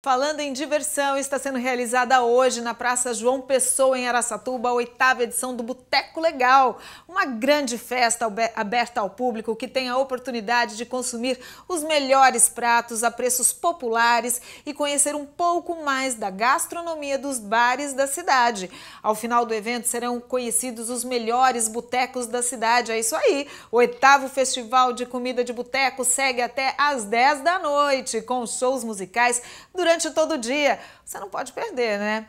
Falando em diversão, está sendo realizada hoje na Praça João Pessoa, em Araçatuba, a oitava edição do Boteco Legal. Uma grande festa aberta ao público que tem a oportunidade de consumir os melhores pratos a preços populares e conhecer um pouco mais da gastronomia dos bares da cidade. Ao final do evento serão conhecidos os melhores botecos da cidade. É isso aí. O oitavo Festival de Comida de Boteco segue até às 10 da noite, com shows musicais durante durante todo o dia. Você não pode perder, né?